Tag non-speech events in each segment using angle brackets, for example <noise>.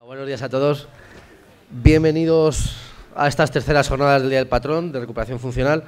Buenos días a todos. Bienvenidos a estas terceras jornadas del Día del Patrón de Recuperación Funcional.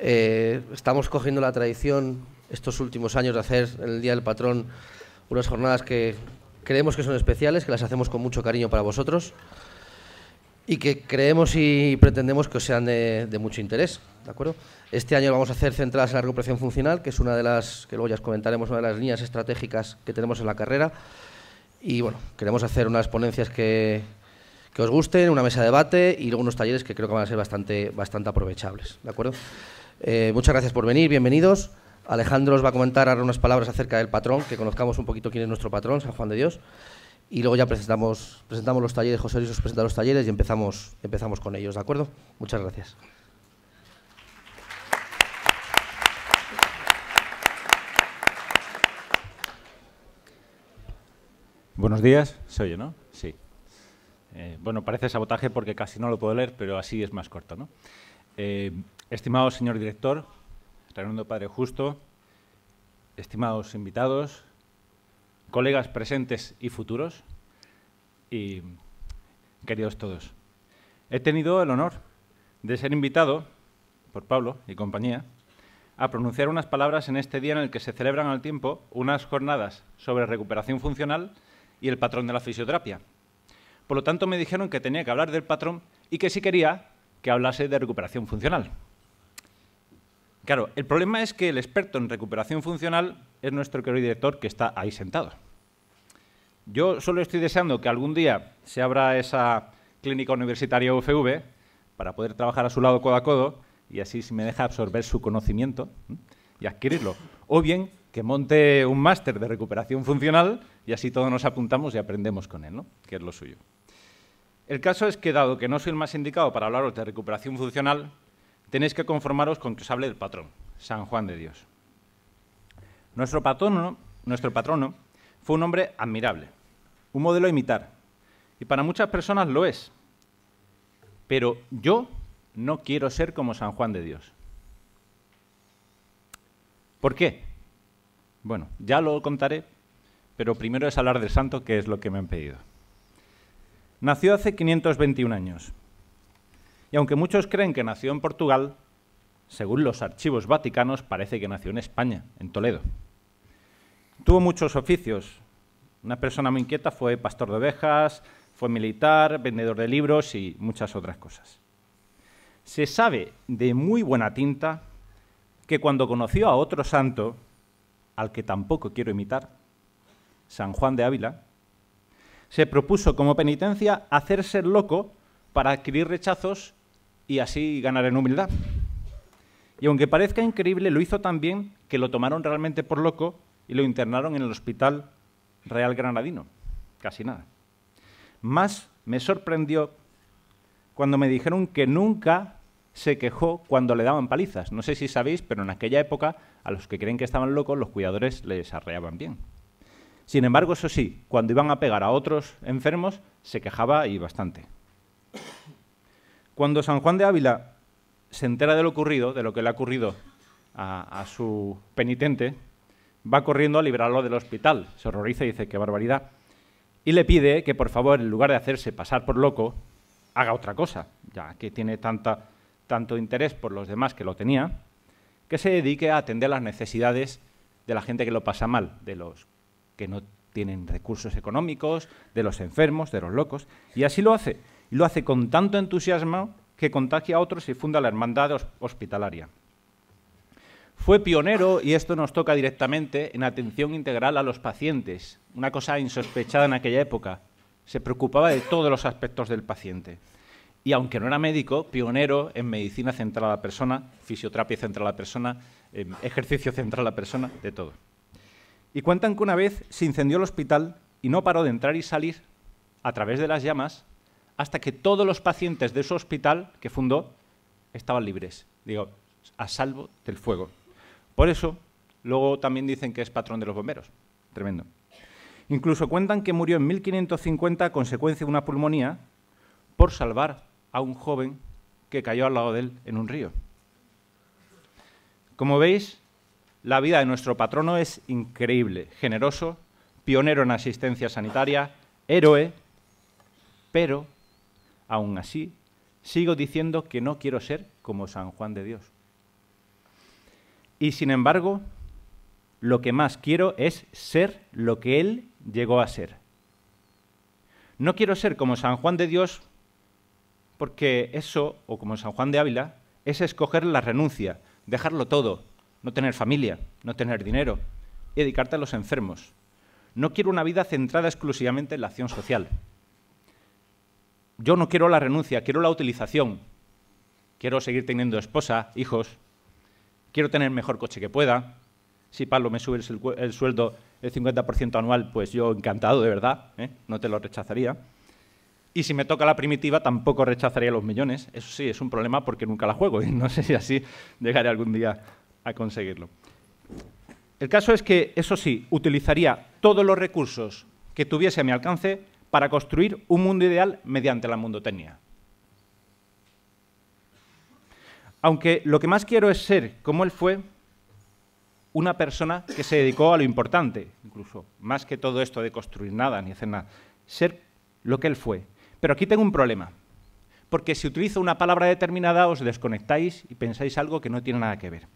Eh, estamos cogiendo la tradición estos últimos años de hacer en el Día del Patrón unas jornadas que creemos que son especiales, que las hacemos con mucho cariño para vosotros y que creemos y pretendemos que os sean de, mucho interés. ¿de acuerdo? Este año vamos a hacer centradas en la recuperación funcional, que es una de las, que luego ya os comentaremos, una de las líneas estratégicas que tenemos en la carrera. Y bueno, queremos hacer unas ponencias que, que os gusten, una mesa de debate y luego unos talleres que creo que van a ser bastante, bastante aprovechables. ¿De acuerdo? Eh, muchas gracias por venir, bienvenidos. Alejandro os va a comentar ahora unas palabras acerca del patrón, que conozcamos un poquito quién es nuestro patrón, San Juan de Dios. Y luego ya presentamos, presentamos los talleres, José Luis os presenta los talleres y empezamos, empezamos con ellos, ¿de acuerdo? Muchas gracias. Buenos días, se oye, ¿no? Sí. Eh, bueno, parece sabotaje porque casi no lo puedo leer, pero así es más corto, ¿no? Eh, estimado señor director, Renundo Padre Justo, estimados invitados, colegas presentes y futuros, y queridos todos. He tenido el honor de ser invitado por Pablo y compañía a pronunciar unas palabras en este día en el que se celebran al tiempo unas jornadas sobre recuperación funcional y el patrón de la fisioterapia. Por lo tanto, me dijeron que tenía que hablar del patrón y que si quería que hablase de recuperación funcional. Claro, el problema es que el experto en recuperación funcional es nuestro querido director que está ahí sentado. Yo solo estoy deseando que algún día se abra esa clínica universitaria UFV para poder trabajar a su lado codo a codo y así me deja absorber su conocimiento y adquirirlo. O bien que monte un máster de recuperación funcional y así todos nos apuntamos y aprendemos con él, ¿no? que es lo suyo. El caso es que, dado que no soy el más indicado para hablaros de recuperación funcional, tenéis que conformaros con que os hable del patrón, San Juan de Dios. Nuestro patrono, nuestro patrono fue un hombre admirable, un modelo a imitar, y para muchas personas lo es. Pero yo no quiero ser como San Juan de Dios. ¿Por qué? Bueno, ya lo contaré, pero primero es hablar del santo, que es lo que me han pedido. Nació hace 521 años. Y aunque muchos creen que nació en Portugal, según los archivos vaticanos parece que nació en España, en Toledo. Tuvo muchos oficios. Una persona muy inquieta fue pastor de ovejas, fue militar, vendedor de libros y muchas otras cosas. Se sabe de muy buena tinta que cuando conoció a otro santo, al que tampoco quiero imitar, San Juan de Ávila, se propuso como penitencia hacerse loco para adquirir rechazos y así ganar en humildad. Y aunque parezca increíble, lo hizo tan bien que lo tomaron realmente por loco y lo internaron en el Hospital Real Granadino. Casi nada. Más me sorprendió cuando me dijeron que nunca se quejó cuando le daban palizas. No sé si sabéis, pero en aquella época a los que creen que estaban locos los cuidadores les arreaban bien. Sin embargo, eso sí, cuando iban a pegar a otros enfermos, se quejaba y bastante. Cuando San Juan de Ávila se entera de lo ocurrido, de lo que le ha ocurrido a, su penitente, va corriendo a librarlo del hospital. Se horroriza y dice, qué barbaridad. Y le pide que, por favor, en lugar de hacerse pasar por loco, haga otra cosa, ya que tiene tanta, tanto interés por los demás que lo tenía, que se dedique a atender las necesidades de la gente que lo pasa mal, de los que no tienen recursos económicos, de los enfermos, de los locos, y así lo hace. Y lo hace con tanto entusiasmo que contagia a otros y funda la hermandad hospitalaria. Fue pionero, y esto nos toca directamente, en atención integral a los pacientes, una cosa insospechada en aquella época. Se preocupaba de todos los aspectos del paciente. Y aunque no era médico, pionero en medicina central a la persona, fisioterapia central a la persona, ejercicio central a la persona, de todo. Y cuentan que una vez se incendió el hospital y no paró de entrar y salir a través de las llamas hasta que todos los pacientes de su hospital que fundó estaban libres, digo, a salvo del fuego. Por eso, luego también dicen que es patrón de los bomberos. Tremendo. Incluso cuentan que murió en 1550 a consecuencia de una pulmonía por salvar a un joven que cayó al lado de él en un río. Como veis, la vida de nuestro patrono es increíble, generoso, pionero en asistencia sanitaria, héroe pero, aún así, sigo diciendo que no quiero ser como San Juan de Dios. Y sin embargo, lo que más quiero es ser lo que Él llegó a ser. No quiero ser como San Juan de Dios porque eso, o como San Juan de Ávila, es escoger la renuncia, dejarlo todo, no tener familia, no tener dinero y dedicarte a los enfermos. No quiero una vida centrada exclusivamente en la acción social. Yo no quiero la renuncia, quiero la utilización. Quiero seguir teniendo esposa, hijos. Quiero tener mejor coche que pueda. Si Pablo me sube el, sueldo el 50% anual, pues yo encantado, de verdad, ¿eh? no te lo rechazaría. Y si me toca la primitiva, tampoco rechazaría los millones. Eso sí, es un problema porque nunca la juego y no sé si así llegaré algún día a conseguirlo. El caso es que, eso sí, utilizaría todos los recursos que tuviese a mi alcance para construir un mundo ideal mediante la mundotecnia. Aunque lo que más quiero es ser, como él fue, una persona que se dedicó a lo importante, incluso más que todo esto de construir nada ni hacer nada, ser lo que él fue, pero aquí tengo un problema, porque si utilizo una palabra determinada os desconectáis y pensáis algo que no tiene nada que ver.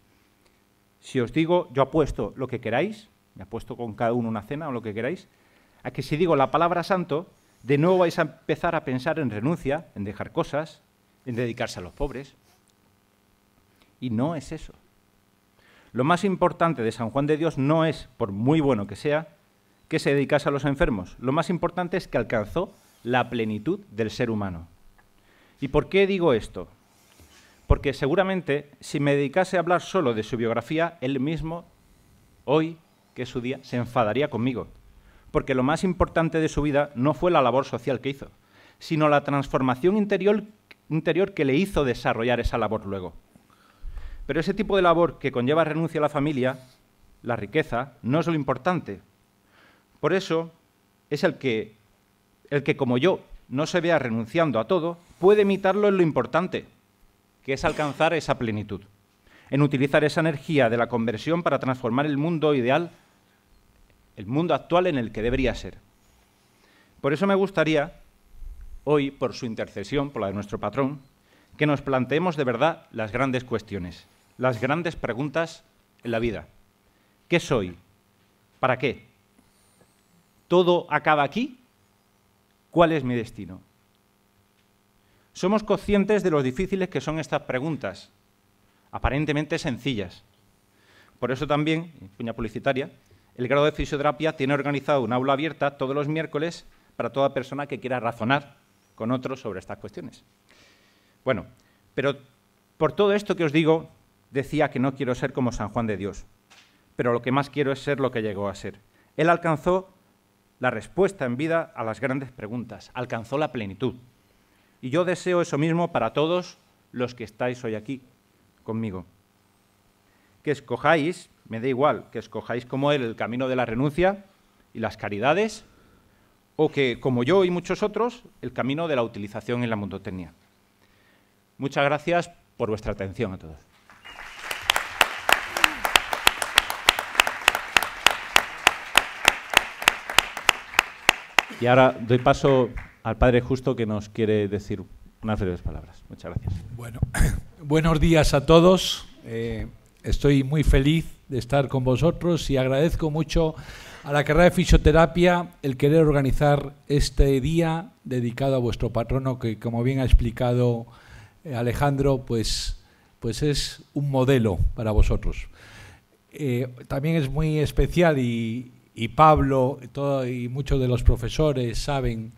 Si os digo, yo apuesto lo que queráis, me apuesto con cada uno una cena o lo que queráis, a que si digo la palabra santo, de nuevo vais a empezar a pensar en renuncia, en dejar cosas, en dedicarse a los pobres. Y no es eso. Lo más importante de San Juan de Dios no es, por muy bueno que sea, que se dedicase a los enfermos. Lo más importante es que alcanzó la plenitud del ser humano. ¿Y por qué digo esto? Porque seguramente si me dedicase a hablar solo de su biografía, él mismo, hoy, que es su día, se enfadaría conmigo. Porque lo más importante de su vida no fue la labor social que hizo, sino la transformación interior, interior que le hizo desarrollar esa labor luego. Pero ese tipo de labor que conlleva renuncia a la familia, la riqueza, no es lo importante. Por eso es el que el que como yo no se vea renunciando a todo, puede imitarlo en lo importante, que es alcanzar esa plenitud, en utilizar esa energía de la conversión para transformar el mundo ideal, el mundo actual en el que debería ser. Por eso me gustaría, hoy, por su intercesión, por la de nuestro patrón, que nos planteemos de verdad las grandes cuestiones, las grandes preguntas en la vida. ¿Qué soy? ¿Para qué? ¿Todo acaba aquí? ¿Cuál es mi destino? Somos conscientes de lo difíciles que son estas preguntas, aparentemente sencillas. Por eso también, puña publicitaria, el grado de fisioterapia tiene organizado una aula abierta todos los miércoles para toda persona que quiera razonar con otros sobre estas cuestiones. Bueno, pero por todo esto que os digo, decía que no quiero ser como San Juan de Dios, pero lo que más quiero es ser lo que llegó a ser. Él alcanzó la respuesta en vida a las grandes preguntas, alcanzó la plenitud. Y yo deseo eso mismo para todos los que estáis hoy aquí conmigo. Que escojáis, me da igual, que escojáis como Él el camino de la renuncia y las caridades, o que, como yo y muchos otros, el camino de la utilización en la mundotecnia. Muchas gracias por vuestra atención a todos. Y ahora doy paso al Padre Justo que nos quiere decir unas breves palabras. Muchas gracias. Bueno, <coughs> buenos días a todos. Eh, estoy muy feliz de estar con vosotros y agradezco mucho a la carrera de fisioterapia el querer organizar este día dedicado a vuestro patrono que, como bien ha explicado eh, Alejandro, pues, pues es un modelo para vosotros. Eh, también es muy especial y, y Pablo y muchos de los profesores saben,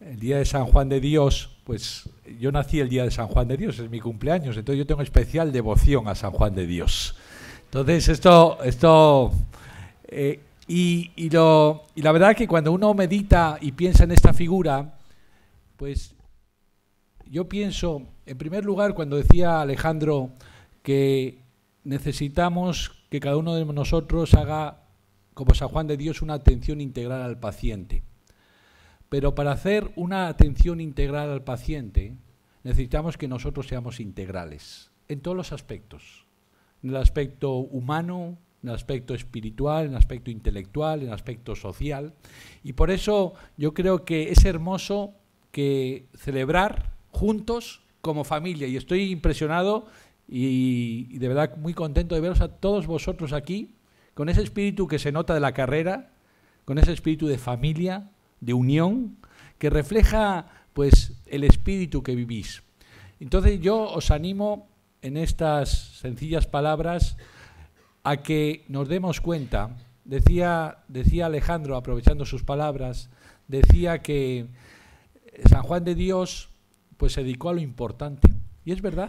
el día de San Juan de Dios, pues yo nací el día de San Juan de Dios, es mi cumpleaños, entonces yo tengo especial devoción a San Juan de Dios. Entonces esto, esto eh, y, y, lo, y la verdad que cuando uno medita y piensa en esta figura, pues yo pienso, en primer lugar, cuando decía Alejandro que necesitamos que cada uno de nosotros haga como San Juan de Dios, una atención integral al paciente. Pero para hacer una atención integral al paciente, necesitamos que nosotros seamos integrales, en todos los aspectos. En el aspecto humano, en el aspecto espiritual, en el aspecto intelectual, en el aspecto social. Y por eso yo creo que es hermoso que celebrar juntos como familia. Y estoy impresionado y, de verdad muy contento de veros a todos vosotros aquí, con ese espíritu que se nota de la carrera, con ese espíritu de familia, de unión, que refleja pues el espíritu que vivís. Entonces yo os animo en estas sencillas palabras a que nos demos cuenta, decía, decía Alejandro, aprovechando sus palabras, decía que San Juan de Dios pues se dedicó a lo importante. Y es verdad.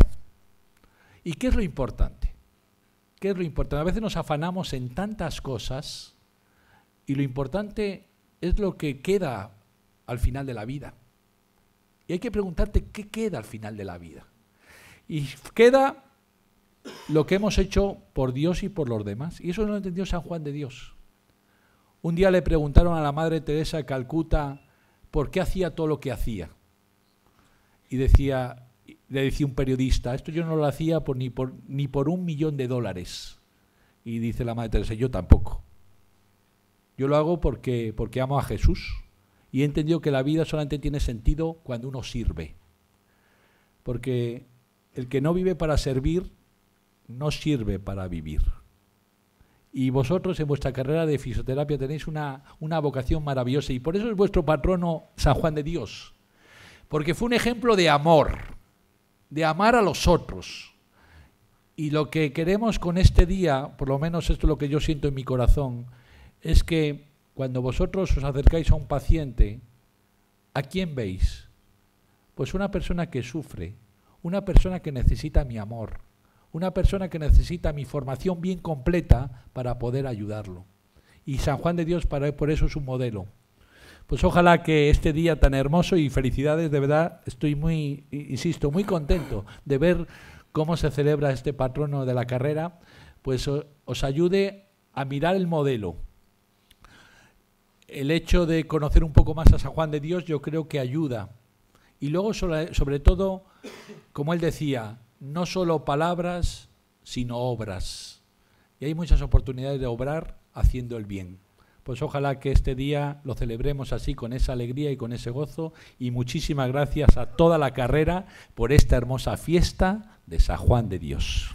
¿Y qué es lo importante? ¿Qué es lo importante? A veces nos afanamos en tantas cosas y lo importante es lo que queda al final de la vida. Y hay que preguntarte qué queda al final de la vida. Y queda lo que hemos hecho por Dios y por los demás. Y eso no lo entendió San Juan de Dios. Un día le preguntaron a la Madre Teresa de Calcuta por qué hacía todo lo que hacía. Y decía, le decía un periodista, esto yo no lo hacía por, ni, por, ni por un millón de dólares. Y dice la Madre Teresa, yo tampoco. Yo lo hago porque, porque amo a Jesús y he entendido que la vida solamente tiene sentido cuando uno sirve. Porque el que no vive para servir, no sirve para vivir. Y vosotros en vuestra carrera de fisioterapia tenéis una, una vocación maravillosa y por eso es vuestro patrono San Juan de Dios. Porque fue un ejemplo de amor, de amar a los otros. Y lo que queremos con este día, por lo menos esto es lo que yo siento en mi corazón, es que cuando vosotros os acercáis a un paciente, ¿a quién veis? Pues una persona que sufre, una persona que necesita mi amor, una persona que necesita mi formación bien completa para poder ayudarlo. Y San Juan de Dios para, por eso es un modelo. Pues ojalá que este día tan hermoso y felicidades, de verdad, estoy muy, insisto, muy contento de ver cómo se celebra este patrono de la carrera, pues os ayude a mirar el modelo. El hecho de conocer un poco más a San Juan de Dios yo creo que ayuda. Y luego sobre, todo, como él decía, no solo palabras, sino obras. Y hay muchas oportunidades de obrar haciendo el bien. Pues ojalá que este día lo celebremos así, con esa alegría y con ese gozo. Y muchísimas gracias a toda la carrera por esta hermosa fiesta de San Juan de Dios.